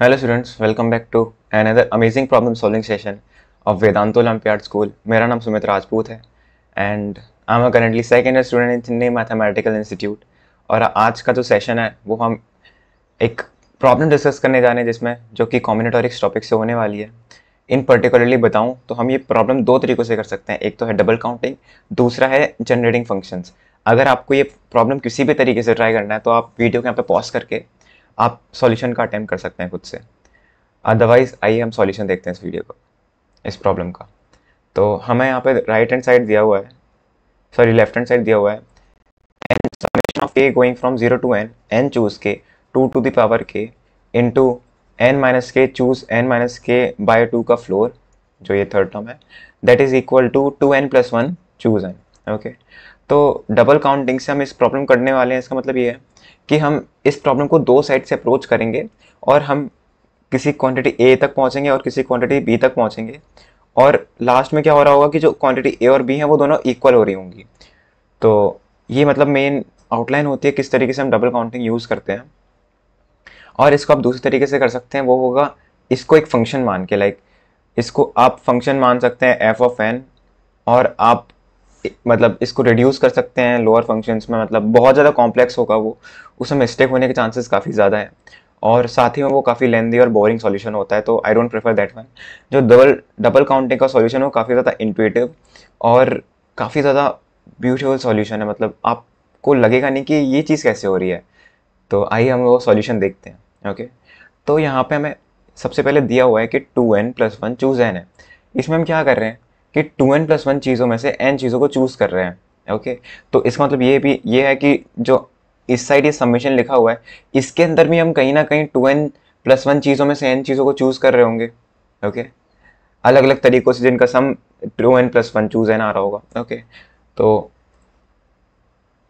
Hello students, welcome back to another amazing problem solving session of Vedanto Olympiad School. मेरा नाम सुमित राजपूत है and I am currently second year student in Chennai mathematical institute और आज का जो session है वो हम एक प्रॉब्लम डिस्कस करने जा रहे हैं जिसमें जो कि कॉम्बिनेटोरिक्स टॉपिक से होने वाली है। इन पर्टिकुलरली बताऊँ तो हम ये प्रॉब्लम दो तरीक़ों से कर सकते हैं। एक तो है डबल काउंटिंग दूसरा है जनरेटिंग फ़ंक्शंस अगर आपको ये प्रॉब्लम किसी भी तरीके से ट्राई करना है तो आप वीडियो के यहाँ पे पॉज करके आप सॉल्यूशन का अटैम्प्ट कर सकते हैं खुद से। अदरवाइज़ आइए हम सॉल्यूशन देखते हैं इस वीडियो को, इस प्रॉब्लम का। तो हमें यहाँ पे राइट हैंड साइड दिया हुआ है। सॉरी लेफ़्ट हैंड साइड दिया हुआ है। N summation of K going from zero to N N choose K two to the power K into N minus K choose N minus K by two का floor जो ये third term है that is equal to two N plus one choose N okay तो double counting से हम इस problem करने वाले हैं। इसका मतलब ये है कि हम इस प्रॉब्लम को दो साइड से अप्रोच करेंगे और हम किसी क्वांटिटी ए तक पहुँचेंगे और किसी क्वांटिटी बी तक पहुँचेंगे। और लास्ट में क्या हो रहा होगा कि जो क्वांटिटी ए और बी है, वो दोनों इक्वल हो रही होंगी। तो ये मतलब मेन आउटलाइन होती है किस तरीके से हम डबल काउंटिंग यूज़ करते हैं। और इसको आप दूसरे तरीके से कर सकते हैं, वो होगा इसको एक फ़ंक्शन मान के लाइक इसको आप फ़ंक्शन मान सकते हैं एफ़ ऑफ़ एन और आप मतलब इसको रिड्यूस कर सकते हैं लोअर फ़ंक्शंस में मतलब बहुत ज़्यादा कॉम्प्लेक्स होगा वो। उसमें मिस्टेक होने के चांसेस काफ़ी ज़्यादा है। और साथ ही में वो काफ़ी लेंदी और बोरिंग सॉल्यूशन होता है तो I don't prefer that one जो डबल डबल काउंटिंग का सॉल्यूशन है, वो काफ़ी ज़्यादा इंट्यूटिव और काफ़ी ज़्यादा ब्यूटीफुल सॉल्यूशन है। मतलब आपको लगेगा नहीं कि ये चीज़ कैसे हो रही है। तो आइए हम वो सॉल्यूशन देखते हैं ओके तो यहाँ पे हमें सबसे पहले दिया हुआ है कि two N plus one choose N है। इसमें हम क्या कर रहे हैं? कि टू एन प्लस वन चीज़ों में से एन चीज़ों को चूज़ कर रहे हैं ओके तो इसका मतलब ये भी, ये है कि जो इस साइड ये सबमिशन लिखा हुआ है, इसके अंदर भी हम कहीं ना कहीं टू एन प्लस वन चीज़ों में से एन चीज़ों को चूज़ कर रहे होंगे ओके अलग अलग तरीक़ों से जिनका sum two N plus one choose N आ रहा होगा ओके तो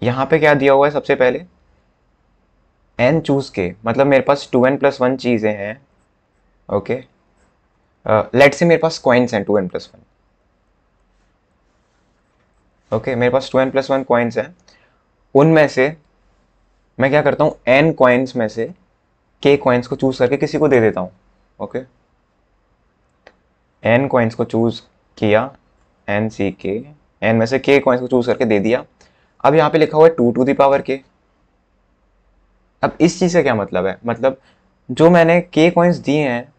यहाँ पे क्या दिया हुआ है सबसे पहले? एन चूज़ के मतलब मेरे पास टू एन प्लस वन चीज़ें हैं ओके लेट से मेरे पास कॉइन्स हैं two N plus one okay मेरे पास two N plus one coins हैं। उनमें से मैं क्या करता हूँ एन कॉइन्स में से के कॉइन्स को चूज़ करके किसी को दे देता हूँ। ओके एन कॉइन्स को चूज़ किया एन सी के एन में से के कॉइन्स को चूज़ करके दे दिया। अब यहाँ पे लिखा हुआ है टू टू दी पावर के अब इस चीज़ से क्या मतलब है? मतलब जो मैंने के कॉइन्स दिए हैं,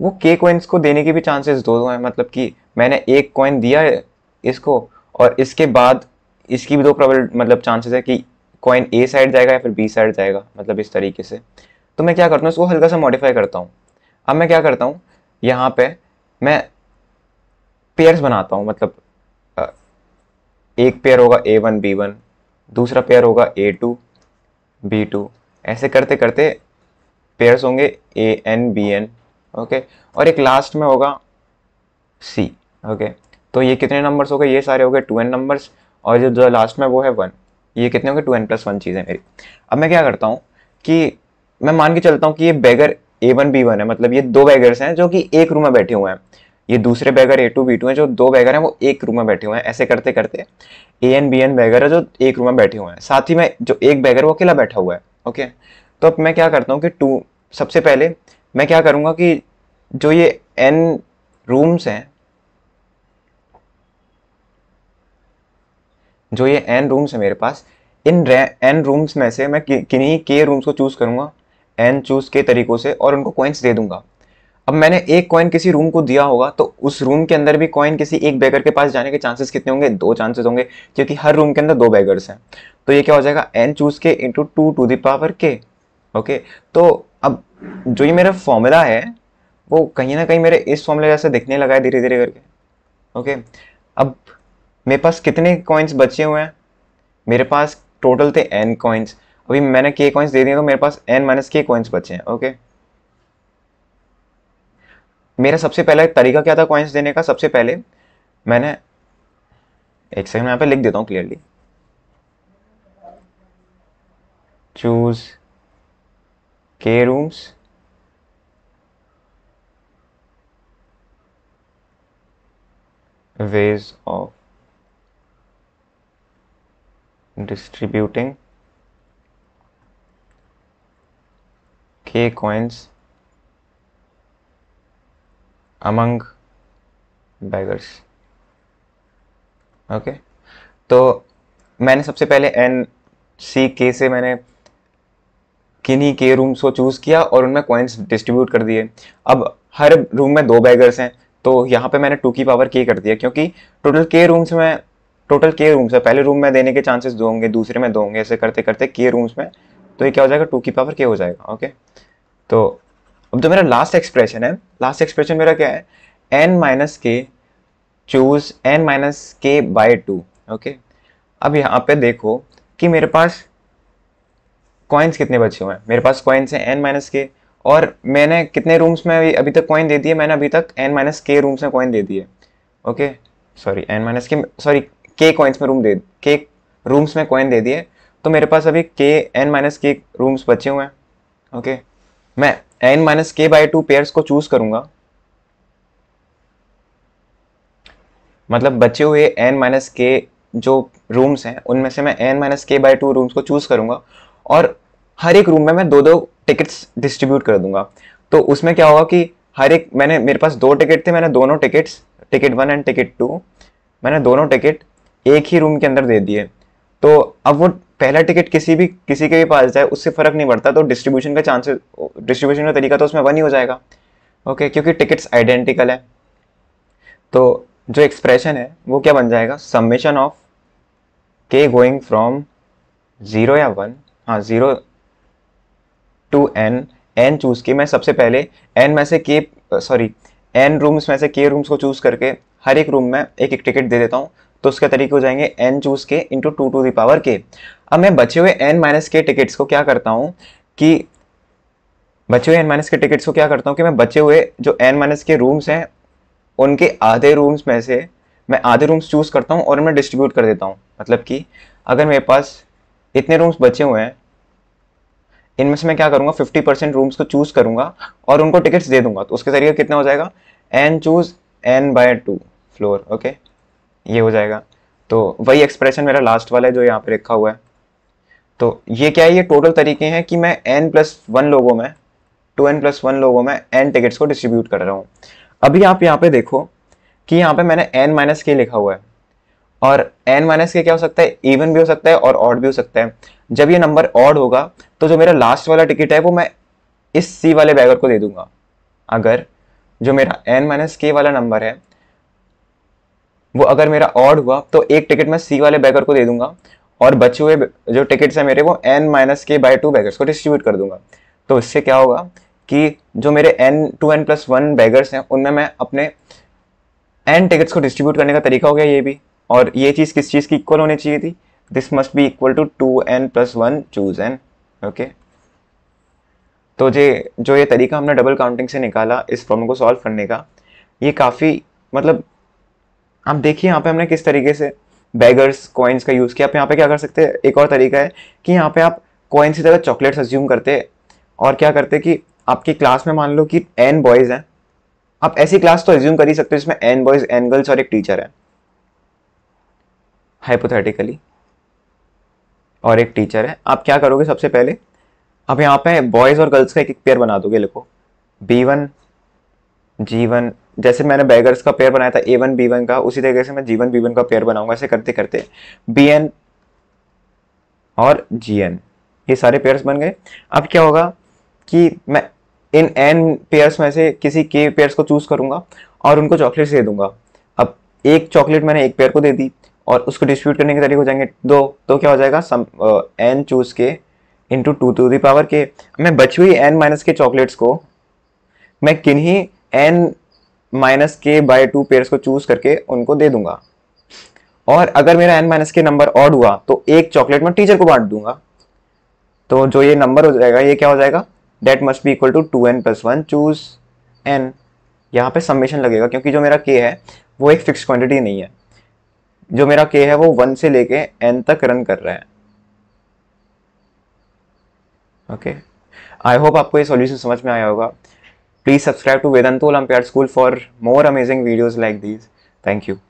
वो के कॉइन्स को देने के भी चांसेस दो दो हैं। मतलब कि मैंने एक कॉइन दिया है, इसको और इसके बाद इसकी भी दो प्रबल मतलब चांसेस है कि कॉइन ए साइड जाएगा या फिर बी साइड जाएगा मतलब इस तरीके से। तो मैं क्या करता हूँ, इसको हल्का सा मॉडिफाई करता हूँ। अब मैं क्या करता हूँ, यहाँ पे मैं पेयर्स बनाता हूँ मतलब एक पेयर होगा ए वन बी वन दूसरा पेयर होगा ए टू बी टू ऐसे करते करते पेयर्स होंगे A N B N okay और एक लास्ट में होगा सी ओके तो ये कितने नंबर्स हो गए? ये सारे हो गए टू एन नंबर्स और जो जो लास्ट में वो है वन ये कितने हो गए? टू एन प्लस वन चीज़ है मेरी। अब मैं क्या करता हूँ कि मैं मान के चलता हूँ कि ये बैगर ए वन बी वन है। मतलब ये दो बैगर्स हैं जो कि एक रूम में बैठे हुए हैं। ये दूसरे बैगर ए टू बी टू हैं जो दो बैगर हैं, वो एक रूम में बैठे हुए हैं। ऐसे करते करते a n b n beggar है जो एक रूम में बैठे हुए हैं। साथ ही में जो एक बैगर वो अकेला बैठा हुआ है ओके तो अब मैं क्या करता हूँ कि टू सबसे पहले मैं क्या करूँगा कि जो ये एन रूम्स हैं जो ये एन रूम्स है मेरे पास, इन एन रूम्स में से मैं किन्हीं के रूम्स को चूज़ करूँगा एन चूज़ के तरीक़ों से और उनको कॉइन्स दे दूँगा। अब मैंने एक कॉइन किसी रूम को दिया होगा तो उस रूम के अंदर भी कॉइन किसी एक बैगर के पास जाने के चांसेस कितने होंगे? दो चांसेस होंगे, क्योंकि हर रूम के अंदर दो बैगर्स हैं। तो ये क्या हो जाएगा? N choose k into two to the power k okay तो अब जो ये मेरा फॉर्मूला है, वो कहीं ना कहीं मेरे इस फॉर्मूले जैसे दिखने लगा है धीरे धीरे करके ओके अब मेरे पास कितने कॉइन्स बचे हुए हैं? मेरे पास टोटल थे एन कॉइन्स अभी मैंने के कॉइन्स दे दिए तो मेरे पास एन माइनस के कॉइन्स बचे हैं ओके मेरा सबसे पहला तरीका क्या था कॉइन्स देने का? सबसे पहले मैंने, एक सेकंड यहाँ पे लिख देता हूँ clearly choose k rooms ways of distributing k coins among beggars okay तो मैंने सबसे पहले एन सी के से मैंने किन्हीं के रूम्स को चूज़ किया और उनमें कॉइन्स डिस्ट्रीब्यूट कर दिए। अब हर रूम में दो बैगर्स हैं तो यहाँ पे मैंने टू की पावर के कर दिया, क्योंकि टोटल के रूम्स में टोटल के रूम्स है। पहले रूम में देने के चांसेस दो होंगे, दूसरे में दो होंगे, ऐसे करते करते के रूम्स में। तो ये क्या हो जाएगा? टू की पावर के हो जाएगा ओके तो अब जो मेरा लास्ट एक्सप्रेशन है लास्ट एक्सप्रेशन मेरा क्या है? N minus k choose n minus k by two okay अब यहाँ पे देखो कि मेरे पास कॉइन्स कितने बचे हुए हैं। मेरे पास कॉइन्स हैं एन माइनस के और मैंने कितने रूम्स में अभी तक कॉइन दे दिए? मैंने अभी तक एन माइनस के रूम्स में कॉइन दे दिए okay sorry n minus k sorry k coins में रूम दे के रूम्स में कॉइन दे दिए। तो मेरे पास अभी के एन माइनस के रूम्स बचे हुए हैं। ओके मैं n minus k by two pairs को चूज़ करूँगा। मतलब बचे हुए एन माइनस के जो रूम्स हैं, उनमें से मैं n minus k by two rooms को चूज़ करूँगा। और हर एक रूम में मैं दो दो टिकट्स डिस्ट्रीब्यूट कर दूँगा। तो उसमें क्या होगा कि हर एक, मैंने, मेरे पास दो टिकट थे, मैंने दोनों tickets ticket one and ticket two मैंने दोनों टिकट एक ही रूम के अंदर दे दिए। तो अब वो पहला टिकट किसी भी किसी के भी पास जाए, उससे फ़र्क नहीं पड़ता तो डिस्ट्रीब्यूशन का चांसेस डिस्ट्रीब्यूशन का तरीका तो उसमें वन ही हो जाएगा। ओके क्योंकि टिकट्स आइडेंटिकल है। तो जो एक्सप्रेशन है, वो क्या बन जाएगा? Summation of k going from zero या वन हाँ zero to n n choose k मैं सबसे पहले एन में से के सॉरी एन रूम्स में से के रूम्स को चूज़ करके हर एक रूम में एक एक टिकट दे देता हूँ। तो उसके तरीके हो जाएँगे n choose k into two to the power k अब मैं बचे हुए एन माइनस के टिकट्स को क्या करता हूँ कि बचे हुए एन माइनस के टिकट्स को क्या करता हूँ कि मैं बचे हुए जो एन माइनस के रूम्स हैं, उनके आधे रूम्स में से मैं आधे रूम्स चूज़ करता हूँ और उनमें डिस्ट्रीब्यूट कर देता हूँ। मतलब कि अगर मेरे पास इतने रूम्स बचे हुए हैं, इनमें से मैं क्या करूँगा फिफ्टी परसेंट रूम्स को चूज़ करूँगा और उनको टिकट्स दे दूँगा। तो उसके ज़रिए कितना हो जाएगा? N choose n by two floor okay ये हो जाएगा। तो वही एक्सप्रेशन मेरा लास्ट वाला है जो यहाँ पे रखा हुआ है। तो ये क्या है? ये टोटल तरीके हैं कि मैं एन प्लस वन लोगों में टू एन प्लस वन लोगों में एन टिकट्स को डिस्ट्रीब्यूट कर रहा हूँ। अभी आप यहाँ पे देखो कि यहाँ पे मैंने एन माइनस के लिखा हुआ है। और एन माइनस के क्या हो सकता है? इवन भी हो सकता है और ऑड भी हो सकता है। जब ये नंबर ऑड होगा तो जो मेरा लास्ट वाला टिकट है, वो मैं इस सी वाले बैगर को दे दूँगा। अगर जो मेरा एन माइनस के वाला नंबर है वो अगर मेरा ऑड हुआ तो एक टिकट मैं सी वाले बैगर को दे दूँगा और बचे हुए जो टिकट्स है मेरे, वो N minus K by two beggars को डिस्ट्रीब्यूट कर दूँगा। तो इससे क्या होगा कि जो मेरे n two n plus one beggars हैं, उनमें मैं अपने एन टिकट्स को डिस्ट्रीब्यूट करने का तरीका हो गया ये भी। और ये चीज़ किस चीज़ की इक्वल होनी चाहिए थी? This must be equal to two n plus one choose n okay तो जे, जो ये तरीका हमने डबल काउंटिंग से निकाला इस प्रॉब्लम को सॉल्व करने का, ये काफ़ी मतलब आप देखिए यहाँ पे हमने किस तरीके से बैगर्स कॉइन्स का यूज़ किया। आप यहाँ पे क्या कर सकते हैं? एक और तरीका है कि यहाँ पे आप कॉइन्स की तरह चॉकलेट्स अज्यूम करते और क्या करते कि आपकी क्लास में मान लो कि एन बॉयज़ हैं। आप ऐसी क्लास तो एज्यूम कर ही सकते हो जिसमें एन बॉयज़ एन गर्ल्स और एक टीचर है। हाइपोथेटिकली और एक टीचर है। आप क्या करोगे सबसे पहले? अब यहाँ पे बॉयज़ और गर्ल्स का एक एक पेयर बना दोगे, लिखो। बी वन जी वन जैसे मैंने बैगर्स का पेयर बनाया था ए वन बी वन का, उसी तरीके से मैं जीवन बी वन का पेयर बनाऊँगा, ऐसे करते करते। बी एन और जी एन ये सारे पेयर्स बन गए। अब क्या होगा कि मैं इन एन पेयर्स में से किसी के पेयर्स को चूज़ करूँगा और उनको चॉकलेट दे दूँगा। अब एक चॉकलेट मैंने एक पेयर को दे दी और उसको डिस्ट्रीब्यूट करने के तरीके हो जाएँगे। दो तो क्या हो जाएगा? Sum n choose k into two to the power k मैं बची हुई एन माइनस के चॉकलेट्स को, मैं किन्हीं n minus k by two pairs को चूज़ करके उनको दे दूँगा। और अगर मेरा n minus k number odd हुआ तो एक चॉकलेट मैं टीचर को बांट दूँगा। तो जो ये नंबर हो जाएगा, ये क्या हो जाएगा? That must be equal to two n plus one choose n यहाँ पे समेशन लगेगा, क्योंकि जो मेरा के है, वो एक फिक्स क्वांटिटी नहीं है। जो मेरा के है, वो वन से लेके एन तक रन कर रहा है। ओके आई होप आपको ये सॉल्यूशन समझ में आया होगा। Please subscribe to Vedantu Olympiad School for more amazing videos like these. Thank you.